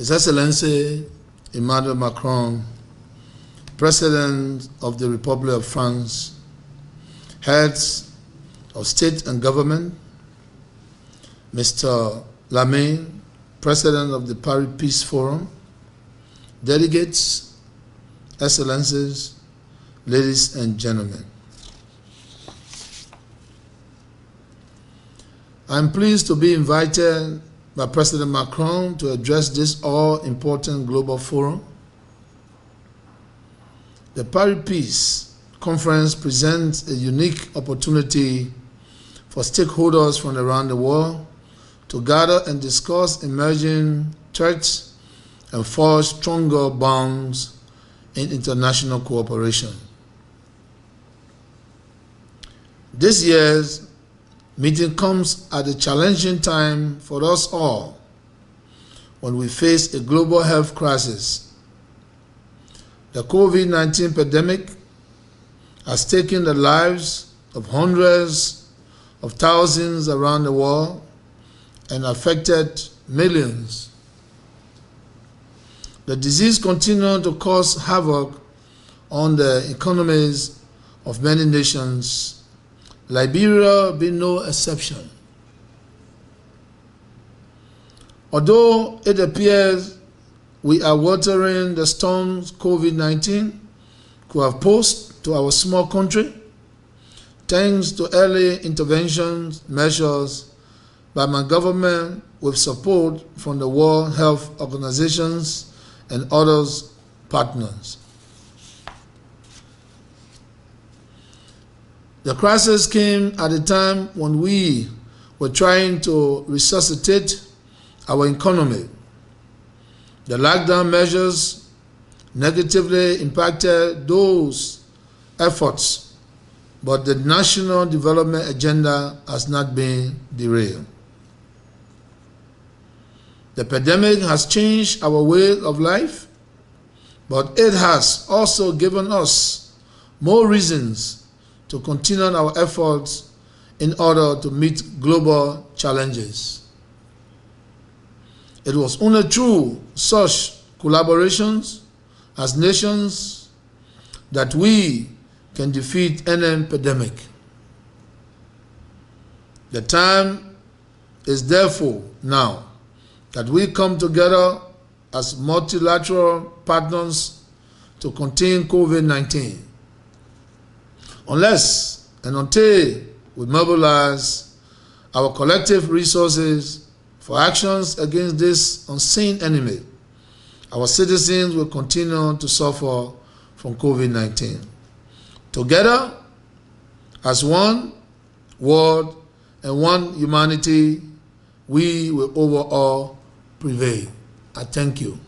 His Excellency Emmanuel Macron, President of the Republic of France, heads of state and government, Mr. Lamy, President of the Paris Peace Forum, delegates, excellencies, ladies and gentlemen. I'm pleased to be invited by President Macron to address this all-important global forum. The Paris Peace Conference presents a unique opportunity for stakeholders from around the world to gather and discuss emerging threats and forge stronger bonds in international cooperation. This year's meeting comes at a challenging time for us all when we face a global health crisis. The COVID 19 pandemic has taken the lives of hundreds of thousands around the world and affected millions. The disease continues to cause havoc on the economies of many nations, Liberia being no exception. Although it appears we are watering the storms COVID 19 could have posed to our small country, thanks to early interventions measures by my government with support from the World Health Organizations and others partners. The crisis came at a time when we were trying to resuscitate our economy. The lockdown measures negatively impacted those efforts, but the national development agenda has not been derailed. The pandemic has changed our way of life, but it has also given us more reasons to continue our efforts in order to meet global challenges. It was only through such collaborations as nations that we can defeat any pandemic. The time is therefore now that we come together as multilateral partners to contain COVID 19. Unless and until we mobilize our collective resources for actions against this unseen enemy, our citizens will continue to suffer from COVID 19. Together, as one world and one humanity, we will overall prevail. I thank you.